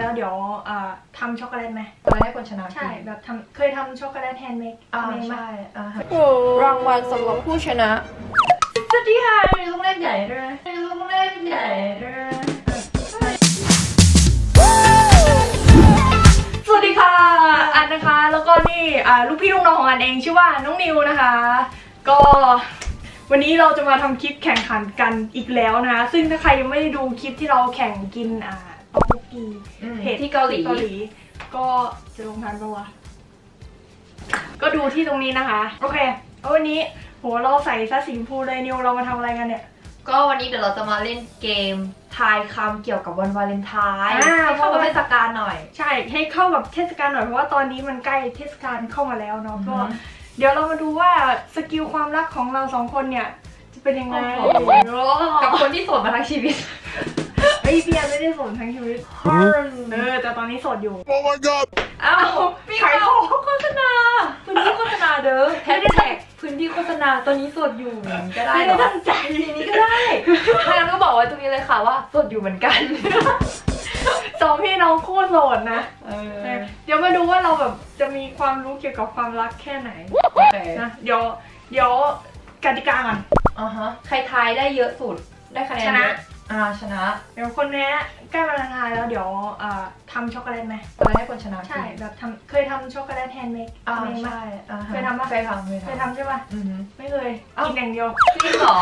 แล้วเดี๋ยวเอ่อทำช็อกโกแลตไหมเราให้คนชนะใช่กินแบบทำเคยทำช็อกโกแลต handmade อ่าทำเองไหมใช่อ่า รางวัลสำหรับผู้ชนะ สวัสดีค่ะมีลูกเล่นใหญ่ด้วยมีลูกเล่นใหญ่ด้วยสวัสดีค่ะ อันนะคะ แล้วก็นี่อ่าลูกพี่ลูกน้องของอันเองชื่อว่าน้องนิวนะคะ ก็วันนี้เราจะมาทำคลิปแข่งขันกันอีกแล้วนะคะ ซึ่งถ้าใครยังไม่ได้ดูคลิปที่เราแข่งกินอ่าต๊อ กบกกีอืมเพจที่เกาหลีเกาหลี ก็จะลงทันปะวะก็ดูที่ตรงนี้นะคะ โอเคแล้ววันนี้โหเราใส่ซะสีชมพูเลยนิวเรามาทำอะไรกันเนี่ย ก็วันนี้เดี๋ยวเราจะมาเล่นเกมทายคำเกี่ยวกับวันวาเลนไทน์อ่าให้เข้ากับเทศกาลหน่อย ใช่ ให้เข้ากับเทศกาลหน่อยเพราะว่าตอนนี้มันใกล้เทศกาลเข้ามาแล้วเนาะอือฮึก็เดี๋ยวเรามาดูว่า skill ความรักของเราสองคนเนี่ย จะเป็นยังไงโอ้โหกับคนที่โสดมาทั้งชีวิต เฮ้ยพี่แอนไม่ได้โสดทั้งชีวิตเออแต่ตอนนี้โสดอยู่ Oh my god! อ้าวมีขายข่าขวองโฆษณาพื้นที่โฆษณาเด้อแฮชแท็กพื้นที่โฆษณาตอนนี้โสดอยู่ก็ได้ไม่เหรได้อตั้งใจทีนี้ก็ได้ถ้างั้นก็บอกไว้ตรงนี้เลยค่ะว่าโสดอยู่เหมือนกันสองพี่น้องคู่โสดนะเอเอออเดี๋ยวมาดูว่าเราแบบจะมีความรู้เกี่ยวกับความรักแค่ไหนโอเคนะเดี๋ยวเดี๋ยวกติกาก่อนอ่าฮะใครทายได้เยอะสุดได้คะแนนชนะเย ออ่าชนะ เดี๋ยวคนนี้ใกล้วันวาเลนไทน์แล้วเดี๋ยวเอ่อทำช็อกโกแลตไหมเราให้คนชนะกินใช่แบบทำเคยทำช็อกโกแลต handmade อ่าทำเองไหมใช่อ่าฮะเคยทำปะเคยทำเคยเคยทำทำใช่ปะอือฮึ ไม่เคยเอ้า กินอย่างเดียวจริงเหรอ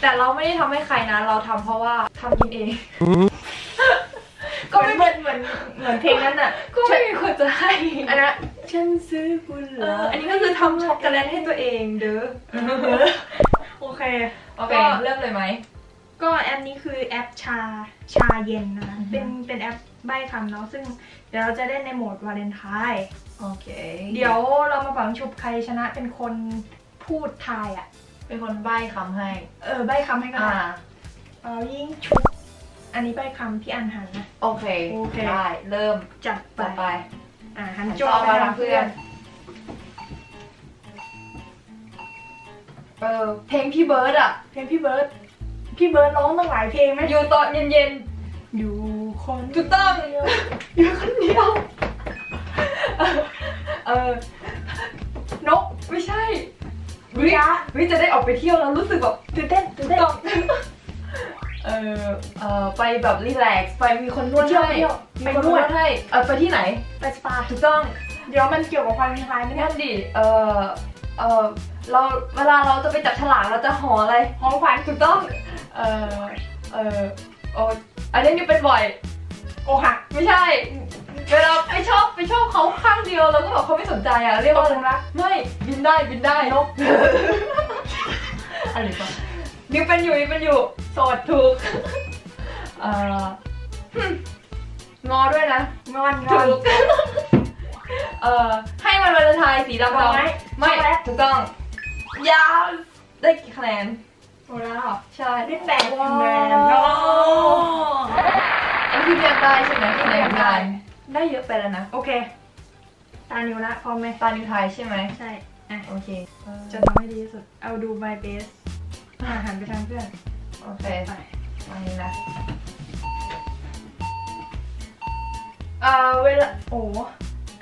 แต่เราไม่ได้ทำให้ใครนะ เราทำเพราะว่าทำกินเอง ก็ไม่เหมือนเหมือนเหมือนเพลงนั้นอะก็ไม่มีคนจะให้อันนั้นฉันซื้อกุหเอลาอบอันนี้ก็คือทำช็อกโกแลตให้ตัวเองเด้อ โอเค โอเค ก็ เริ่มเลยไหม ก็แอปนี้คือแอปชาชาเย็นนะคะอือฮึเป็นเป็นแอปใบ้คำเนาะซึ่งเดี๋ยวเราจะเล่นในโหมดวาเลนไทน์โอเค เดี๋ยวเรามาฝังชุบใครชนะเป็นคนพูดทายอะ เป็นคนใบ้คำให้ เออใบ้คำให้กันอ่าเออยิ่งชุบอันนี้ใบ้คำพี่อันหันนะโอเคโอเคได้เริ่มจัดไปต่อไป อ่าหันหันจอจอไปมาทาทางงเพื่เพื่ออนนเออเพลงพี่เบิร์ดอะเพลงพี่เบิร์ด พี่เบิร์ดร้องตั้งหลายเพลงไหมอยู่ตอนเย็นอยู่คนๆถูกต้องอยู่คนเดียวเออนกไม่ใช่วิยะวิจะได้ออกไปเที่ยวแล้วรู้สึกแบบตื่นเต้นตื่นเต้นต้องเออเออไปแบบรีแลกซ์ไปมีคนนวดเที่ยวให้เที่ยวมีไปคนนนววดดให้เออไปที่ไหนไปสปาถูกต้อง เดี๋ยวมันเกี่ยวกับความมีคลายไหมเนี่นั่ยนดิ เออเออเราเวลาเราจะไปจับฉลากเราจะห่ออะไรห้องฝันถูกต้อง เออเออโอ้อันนี้นี่เป็นบ่อย โอหักไม่ใช่ เวลาไปชอบไปชอบเขาข้างเดียวแล้วก็แบบเขาไม่สนใจอะเรียกตว่ากหลุมรักไม่บินได้บินได้นกอะไรปะนิวเป็นอยู่นิวเป็นอยู่โสดถูกเอ่อหึงอด้วยนะงอนงถูอนกเอ่อให้มันวาเลนไทน์สีดำดอกไม้ๆไม่ช็อกโกแลตถูกต้องยาวได้กี่คะแนน โอ้แล้วเหรอใช่ได้แปดคะแนนว้าวเนาะอันที่เรียกได้ใช่ไหมคะแนนได้ ได้เยอะไปแล้วนะ โอเค ตานิวละพร้อมไหมตานิวไทยใช่ไหมใช่อะโอเค จะทำให้ดีที่สุด เอาดู my best อะหันไปทางเพื่อน โอเคไปอันนี้นะเอ่อเวลาโอ้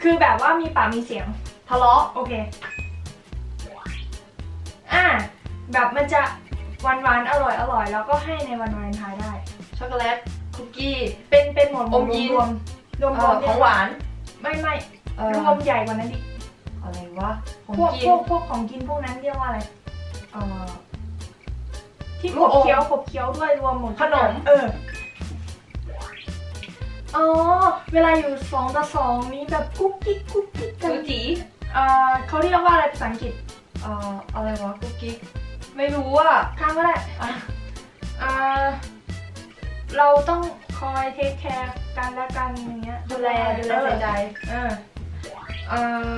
คือแบบว่ามีปากมีเสียงทะเลาะโอเค อะแบบมันจะ หวานหวานๆอร่อยอร่อยแล้วก็ให้ในวันวาเลนไทน์ได้ ช็อกโกแลตคุกกี้ เป็นเป็นหมวดหอมยิ้มรวมรวมรเอ่วอมของหวาน ไม่ไม่เอ่อรวมใหญ่กว่านั้นดิอะไรวะของพวกกิพนวกพวกของกินพวกนั้นเรียกว่าอะไรเอ่อที่ลูขกบอมเคี้ยวขบเคี้ยวด้วยรวมหมดขนมเอออ๋อเวลาอยู่สองต่อสองนี้แบบกุ๊กกิ๊กกุ๊กกิ๊กกัจูนจีเอ่อเขาเรียกว่าอะไรภาษาอังกฤษเอ่ออะไรวะคุกกี้ ไม่รู้อะข้ามก็ได้อะเอ่อเราต้องคอย take care กันและกันอย่างเงี้ยดูแลดูแลใส่ใจเออเออ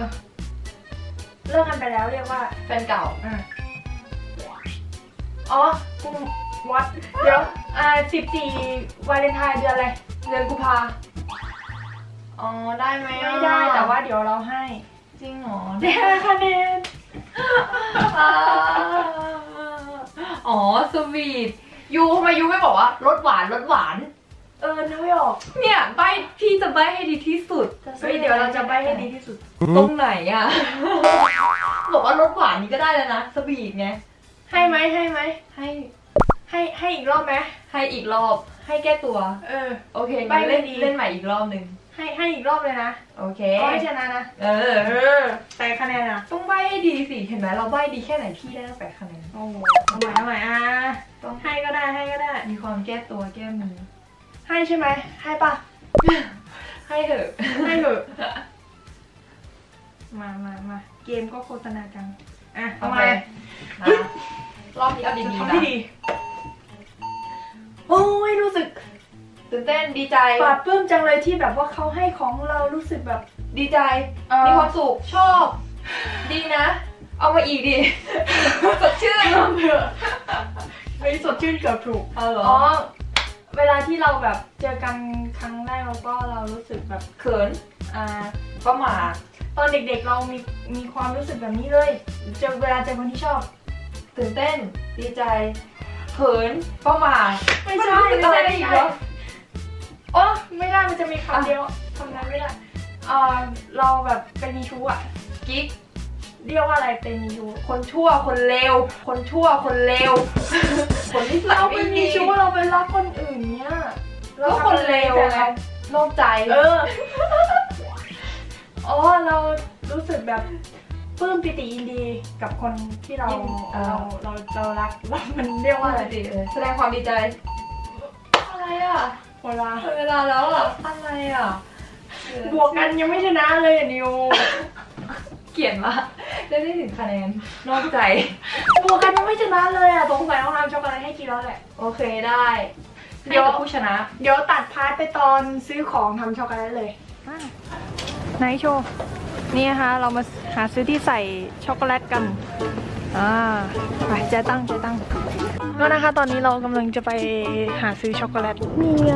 เลิกกันไปแล้วเรียกว่าแฟนเก่าอะอ๋อกูวัดเดี๋ยวอ่าสิบสี่วาเลนไทน์เดือนอะไรเดือนกุมภาอ๋อได้ไหมอะไม่ได้แต่ว่าเดี๋ยวเราให้ จริงเหรอได้ห้าคะแนน อ่าอ๋อส วีทยูทำไมยูไม่บอกว่ารสหวานรสหวาน เออนึกไม่ออก เนี่ยใบพี่จะใบให้ดีที่สุดเฮ้ยเดี๋ยวเราจะใบให้ดีที่สุด ตรงไหนอะ บอกว่ารสหวานนี้ก็ได้แล้วนะสวีทไง ให้ไหมให้ไหมให้ ให้ให้อีกรอบไหมให้อีกรอบ ให้แก้ตัว เออ โอเคใบ้งั้นเล่นดีเล่นใหม่อีกรอบหนึ่งให้ให้อีกรอบเลยนะ โอเคก็ให้ชนะนะ เออ เออ แต่คะแนนอะต้องใบให้ดีสิ เห็นไหมเราใบดีแค่ไหนพี่ได้ตั้งแปดคะแนน โอ้โหเอาใหม่เอาใหม่อะ ต้อง ให้ก็ได้ให้ก็ได้ มีความแก้ตัวแก้มือ ให้ใช่ไหม ให้ปะ ให้เถอะ ให้เถอะ มามามาเกมก็โฆษณาจัง อะเอาโอมาเคมารอบนี้เอาดีจะๆทำนะให้ดี โอ้ยรู้สึกตื่นเต้นดีใจ ปลาบปลื้มจังเลยที่แบบว่าเขาให้ของเรารู้สึกแบบ ดีใจ เอ่อ มีความสุข ชอบ ดีนะ เอามาอีกดิสดชื่นเริ่มเถอะ ไม่สดชื่นเกือบถูกเอาเหรออ๋อเวลาที่เราแบบเจอกันครั้งแรกเราก็เรารู้สึกแบบเขิน อ่า ประหมาตอนเด็กๆเรามีมีความรู้สึกแบบนี้เลย เจอเวลาเจอคนที่ชอบ ตื่นเต้น ดีใจ เขิน ประหมาไม่ใช่มันรู้สึกอะไรได้อีกเหรอโอ้ไม่ได้มันจะมีคำเดียวคำนั้นไม่ได้เออเราแบบเป็นมีชู้อะกิ๊ก เรียกว่าอะไรเป็นมีชู้คนชั่วคนเลวคนชั่วคนเลวคนที่สัยเราไม่เป็นมีดีชู้เราไปรักคนอื่นเนี้ยก็คนเลวแต่ไงเรานอกใจเอออ๋อเรารู้สึกแบบปลื้มปิติยินดีกับคนที่เรายินเอ่อเราเราเรารักเรามันเรียกว่าว่าอะอะไรไรดีเออแสดงความดีใจ อะไรอะเวลาหมดเวลาแล้วอะอะไรอะบวกกันยังไม่ชนะเลยอะนิวเขียนมา ได้ได้ถึงคะแนนนอกใจบวกกันยังไม่ชนะเลยอะสงสัยต้องทำช็อกโกแลตให้กินแล้วแหละ โอเคได้เดี๋ยวเดี๋ยวผู้ชนะ เดี๋ยวตัด part ไปตอนซื้อของทำช็อกโกแลตเลยไหนโชว์ นี่นะคะเรามาหาซื้อที่ใส่ช็อกโกแลตกันอ่าไปเจ๊ตั้งเจ๊ตั้งก็นะคะตอนนี้เรากำลังจะไปหาซื้อช็อกโกแลตนี่ไง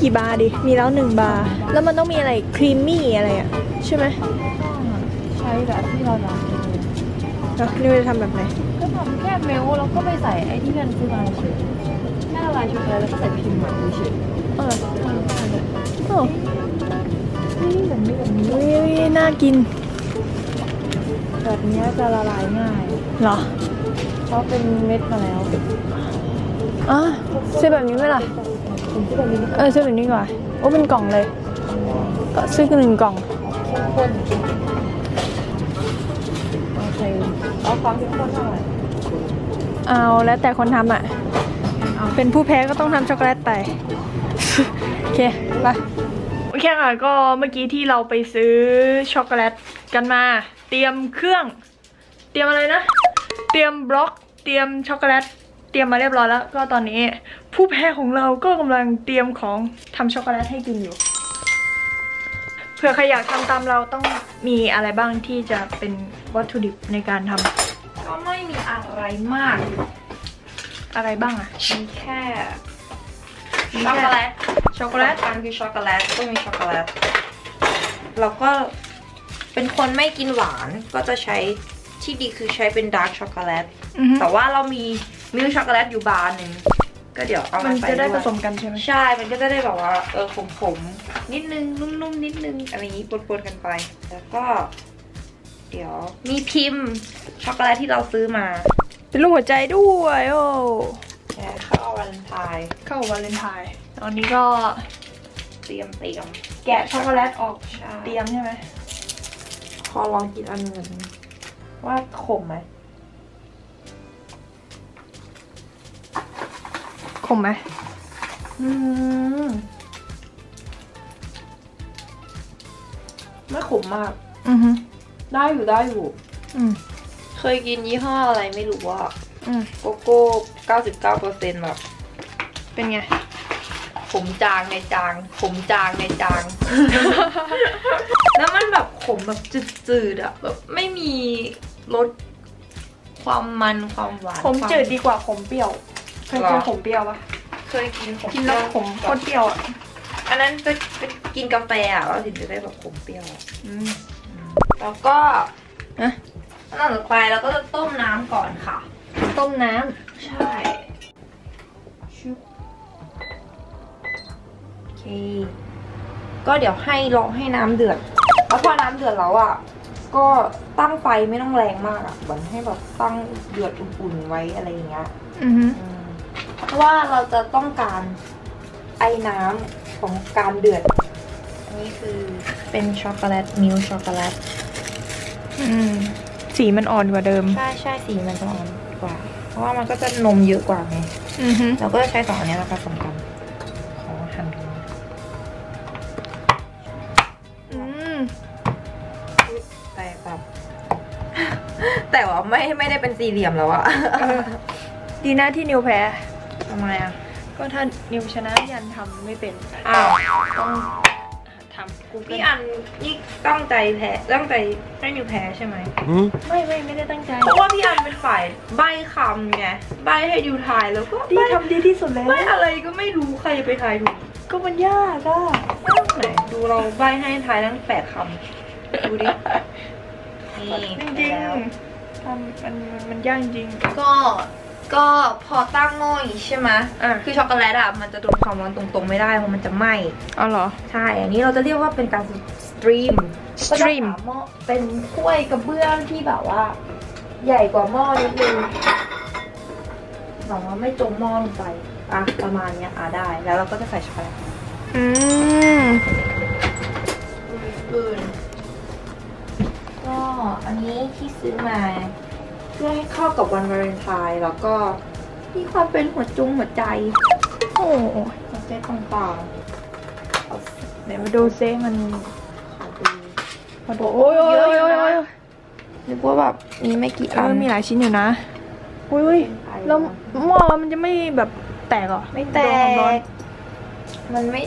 กี่บาร์ดิ มีแล้วหนึ่งบาร์ แล้วมันต้องมีอะไร creamy อะไรอะ ใช่ไหมใช้แบบที่เราทำ แล้วนี่จะทำแบบไหน ก็ทำแค่ melt แล้วก็ไปใส่ไอ้ที่มันซื้อมาเฉยแค่ละลายช็อกโกแลตแล้วก็ใส่พิมพ์มาเฉยเออโอ้นี่แบบนี้แบบนี้ยน่ากิน แบบนี้จะละลายง่ายเหรอเพราะเป็นเม็ดมาแล้วอะซื้อแบบนี้ไหมล่ะผมที่แบบนี้เออซื้อแบบนี้ดีกว่าโอ้เป็นกล่องเลย ก็ซื้อกันหนึ่งกล่อง เอาความเข้มข้นเท่าไหร่เอาแล้วแต่คนทำอะ เป็นผู้แพ้ก็ต้องทำช็อกโกแลตไป โอเคไปโอเคค่ะก็เมื่อกี้ที่เราไปซื้อช็อกโกแลตกันมา เตรียมเครื่อง เตรียมอะไรนะ เตรียมบล็อก เตรียมช็อกโกแลต เตรียมมาเรียบร้อยแล้ว ก็ตอนนี้ ผู้แพ้ของเราก็กำลังเตรียมของทำช็อกโกแลตให้กินอยู่เผื่อใครอยากทำตามเราต้องมีอะไรบ้างที่จะเป็น วัตถุดิบในการทำก็ไม่มีอะไรมาก อะไรบ้างอะมีแค่มีช็อกแค่โกแลตช็อกโกแลตสำคัญคือช็อกโกแลตต้องมีช็อกโกแลตแล้วก็เป็นคนไม่กินหวานก็จะใช้ที่ดีคือใช้เป็น dark chocolate อือฮึแต่ว่าเรามี milk chocolate อยู่บาร์หนึ่งก็เดี๋ยวเอามัมานใส่ด้วยจะได้ผสมกันใช่ไหมใช่ มันก็จะได้แบบว่าเออขมๆนิดนึงนุ่มๆนิดนึงอะไรอย่างนี้ปนๆกันไป แล้วก็ เดี๋ยวมีพิมพ์ช็อกโกแลตที่เราซื้อมา เป็นรูปหัวใจด้วยโอ้แค่เข้าวาเลนไทน์เข้าวาเลนไทน์ตอนนี้ก็เตรียมเตรียมแกะช็อกโกแลตออกใช่เตรียมใช่ไหมขอลองกินอันหนึ่งว่าขมไหมขมไหมอืมไม่ขมมาก อือฮึ ได้อยู่ได้อยู่ อืม เคยกินยี่ห้ออะไรไม่รู้ว่าอืม โกโก้เก้าสิบเก้าเปอร์เซ็นต์แบบเป็นไง ขมจางในจางขมจางในจาง แล้วมันแบบขมแบบจืดๆอะแบบไม่มีรสความมันความหวานขมควา จืดดีกว่าขมเปรี้ยว เคยหรกินอขมเปรี้ยวปะเคยกินขมกินแล้วขมโคตรเปรี้ยวอะอันนั้นจะไปกินกาแฟอะเราถึงจะได้แบบขมเปรี้ยวอะอืม แล้วก็อะอันต่อไปเราก็จะต้มน้ำก่อนค่ะ ต้มน้ใช่ชุบก็เดี๋ยวให้รอให้น้ำเดือด แล้วพอน้ำเดือดแล้วอะ ก็ตั้งไฟไม่ต้องแรงมากอะ เหมือนให้แบบตั้งเดือดอุ่นๆไว้อะไรอย่างเงี้ยอือฮึอืมเพราะว่าเราจะต้องการไอ้น้ำของการเดือดอั นนี้คือเป็นช็อกโกแลต milk chocolate อืมสีมันอ่อนกว่าเดิม ใช่ใช่สีมันจะอ่อนกว่า เพราะว่ามันก็จะนมเยอะกว่าไงอือฮึเราก็จะใช้สองอันนี้แล้วผสมกันขอหั่นดูอืมแต่แบบแต่ว่าไม่ไม่ได้เป็นสี่เหลี่ยมแล้วอะเออดีนะที่นิวแพ้ทำไมอะก็ถ้านิวชนะยันทำไม่เป็น อ้าวต้อง ทำกูพี่อันนี่ตั้งใจแพ้ตั้งใจให้นิวแพ้ใช่ไหมไม่ไม่ไม่ได้ตั้งใจเพราะว่าพี่อันเป็นฝ่ายใบคำไงใบให้ดิวทายแล้วก็ดีใบ้ทำดีที่สุดแล้วใบอะไรก็ไม่รู้ใครจะไปทายถูกก็มันยากอะไหนดูเราใบให้ทายทั้งแปดคำดูดินี่จริงแล้วๆทำมันมันมันยากจริง ก็ ก็พอตั้งหม้ออย่างงี้ใช่ไหมอะคือช็อกโกแลตอะมันจะโดนความร้อนตรงๆไม่ได้เพราะมันจะไหม้เอาเหรอ ใช่ อันนี้เราจะเรียกว่าเป็นการ steam steam ก็จะหาหม้อเป็นถ้วยกระเบื้องที่แบบว่า ใหญ่กว่าหม้อนิดนึงหวังว่าไม่จมหม้อลงไปอะประมาณเนี้ยอะได้ แล้วเราก็จะใส่ช็อกโกแลตอืมอื่นก็อันนี้ที่ซื้อมา เพื่อให้เข้ากับวันวาเลนไทน์แล้วก็มีความเป็นหัวจุงหัวใจ โอ้โหหัวใจต่างๆเอาเดี๋ยวมาดูเซมันขอดูมาดูโอ้ยโอ้ยโอ้ยโอ้ยโอ้ยนึกว่าแบบมีไม่กี่เออัอนมีหลายชิ้นอยู่นะอุ้ยแล้วหม้อมันจะไม่แบบแตกเหรอไม่แตโดนความร้อนกมันไม่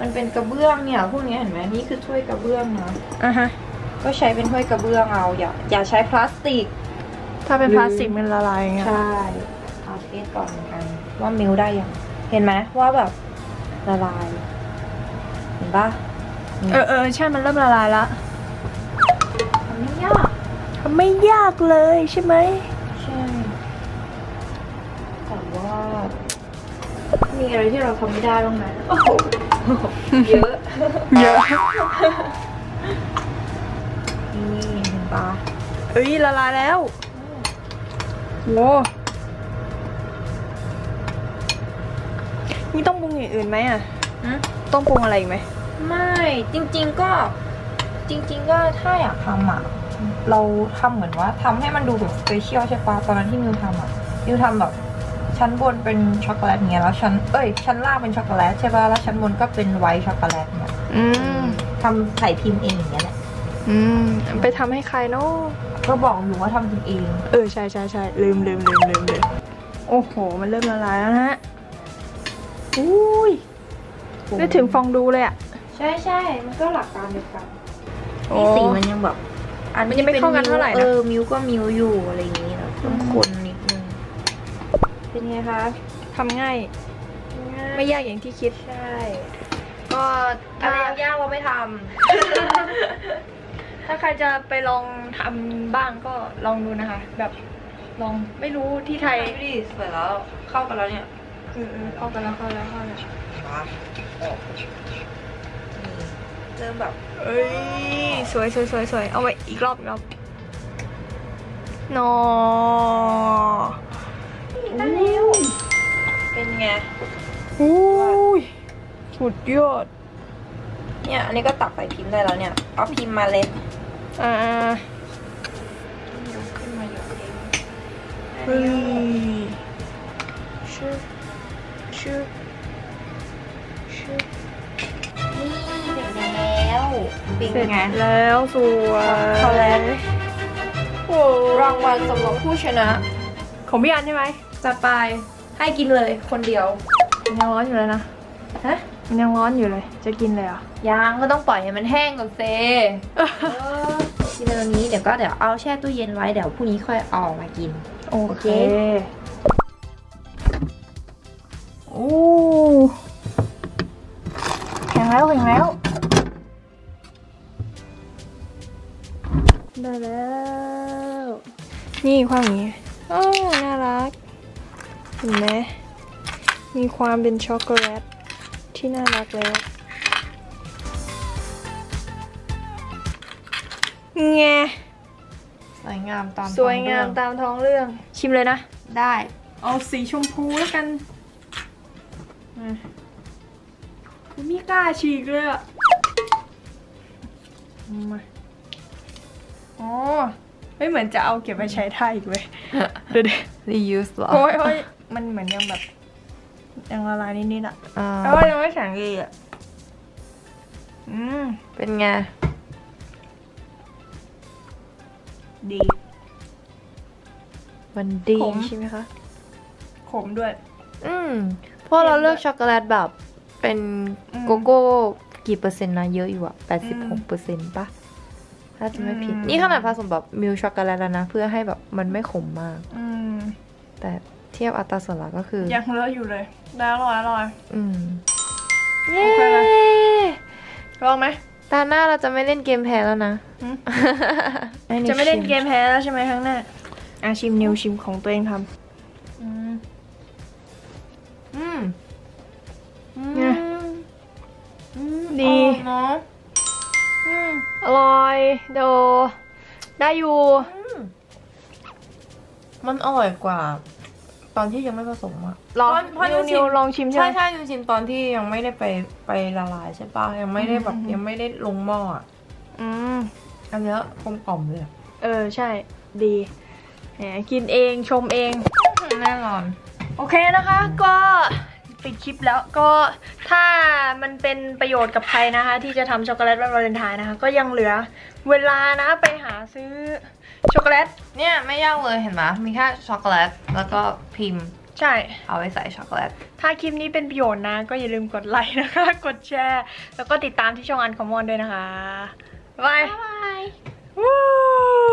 มันเป็นกระเบื้องเนี่ยพวกนี้เห็นไหมนี่คือถ้วยกระเบื้องนะอะฮะ ก็ใช้เป็นถ้วยกระเบื้องเอาอย่าอย่าใช้พลาสติก ถ้าเป็นพลาสติกมันละลายอย่างเงี้ยใช่เอาเทสก่อนเหมือนกันว่ามิลได้ยังเห็นไหมว่าแบบละลายเห็นปะเออเออใช่มันเริ่มละลายละมันไม่ยากทำไม่ยากเลยใช่ไหมใช่แต่ว่ามีอะไรที่เราทำไม่ได้บ้างไหมโอ้โหเยอะเยอะนี่เห็นปะเอ้ยละลายแล้ว โว้นี่ต้องปรุงอย่างอื่นไหมอะฮะต้องปรุงอะไรอีกไหม ไม่จริง ๆก็จริง ๆ ก็ถ้าอยากทำอะ เราทำเหมือนว่าทำให้มันดูแบบ special ใช่ปะตอนนั้นที่มิวทำอะมิวทำแบบชั้นบนเป็นช็อกโกแลตเงี้ยแล้วชั้นเอ้ยชั้นล่างเป็นช็อกโกแลตใช่ปะแล้วชั้นบนก็เป็น white chocolate เนี่ยอืม ทำใส่พิมพ์เองอย่างเงี้ยแหละ อืม ไปทำให้ใครเนาะ ก็บอกอยู่ว่าทำกินเอง เออใช่ใช่ใช่ลืมลืมลืมลืมลืมโอ้โห มันเริ่มละลายแล้วนะฮะอุ้ยนึกถึงฟองดูเลยอะ ใช่ใช่มันก็หลักการเดียวกันโอ้นี่สีมันยังแบบมันยังไม่เข้ากันเท่าไหร่นะเออมิวก็มิวอยู่อะไรอย่างงี้นะต้องคนนิดนึงเป็นไงคะทำง่าย ไม่ยากอย่างที่คิดใช่ ก็อะถ้าไรยากๆเราไม่ท ถ้าใครจะไปลองทำบ้างก็ลองดูนะคะ แบบลองไม่รู้ที่ไทำยดูดิสวยแล้วเข้ากันแล้วเนี่ยเออเออเข้ากันแล้วเข้าแล้วเข้าแล้วนี่เริ่มแบบเอ้ยสวยสวยสวยสวยเอาไว้อีกรอบอีกรอบนอได้แล้วเป็นไงอุ้ยสุดยอดเนี่ยอันนี้ก็ตักใส่พิมพ์ได้แล้วเนี่ยเอาพิมพ์มาเลย อ่ายกขึ้นมาหยดเองเฮ้ยชื่อชื่อชื่อนี่เสร็จแล้วเป็นเสร็จไงแล้วสวยช็อกโกแลตโอ้รางวัลสำหรับผู้ชนะ ของพี่อันใช่ไหมจะไปให้กินเลยคนเดียวมันยังร้อนอยู่เลยนะฮะมันยังร้อนอยู่เลย จะกินเลยเหรอะยังก็ต้องปล่อยให้มันแห้งก่อนเซ กินตรงนี้เดี๋ยวก็เดี๋ยวเอาแช่ตู้เย็นไว้เดี๋ยวพรุ่งนี้ค่อยเอาออกมากิน โอเค โอ้แข็งแล้วแข็งแล้ว ได้แล้ว นี่ความอย่างนี้อ้าวน่ารัก เห็นไหมมีความเป็นช็อกโกแลตที่น่ารักแล้ว ไงสวยงามตามสวยงามตามท้องเรื่องชิมเลยนะ ได้ เอาสีชมพูแล้วกันอะไม่กล้าฉีกเลยอะมาอ๋อไม่เหมือนจะเอาเก็บไปใช้ได้อีกเว้ยดูดิ reuse เหรอโอ้ยโอ้ยมันเหมือนยังแบบ ยังละลายนิดๆอะอ่าแล้วก็ยังไม่แข็งดีอะ อืม เป็นไง ดี มันดีขม ใช่ไหมคะ ขมด้วย อืมเพราะเราเลือกช็อกโกแลตแบบ เป็นอืมโกโก้กี่เปอร์เซ็นต์นะเยอะอยู่อะแปดสิบหกเปอร์เซ็นต์ปะถ้าจะไม่ผิด อืม นี่ขนาดผสมแบบมิลช็อกโกแลตแล้วนะ เพื่อให้แบบมันไม่ขมมาก อืม แต่เทียบอัตราส่วนละก็คือ ยังเลอะอยู่เลยได้อร่อยอร่อย อืมโอเคไหม ลองไหมตาหน้าเราจะไม่เล่นเกมแพ้แล้วนะ หืมให้ว จะไม่เล่นชิเกมแพ้แล้วใช่ไหมครั้งหน้าอะชิมนิวชิมของตัวเองทำอืมอืมอืเนี่ยมอืมดีอร่อยเนาะอืมอร่อยโดได้อยู่อืมมันอร่อยกว่า ตอนที่ยังไม่ผสมอะลองเพราะนิวนิวชินิวมลองชิมใช่ใช่ไหมใช่ยูชิมตอนที่ยังไม่ได้ไปไปละลายใช่ปะยังไม่ได้แบบอืมยังไม่ได้ลงหม้ออะอืม อันเนี้ยกลมกล่อมเลยอะเออใช่ดีแหมกินเองชมเอง แน่นอน โอเคนะคะก็ปิดคลิปแล้วก็ถ้ามันเป็นประโยชน์กับใครนะคะ ที่จะทำช็อกโกแลตวันวาเลนไทน์นะคะ ก็ยังเหลือเวลานะไปหาซื้อช็อกโกแลตเนี่ยไม่ยากเลยเห็นไหมมีแค่ช็อกโกแลตแล้วก็พิมพ์ใช่ เอาไว้ใส่ช็อกโกแลต ถ้าคลิปนี้เป็นประโยชน์นะ ก็อย่าลืมกดไลค์นะคะ กดแชร์ แล้วก็ติดตามที่ช่อง Uncommon ด้วยนะคะ Bye. Bye. Woo!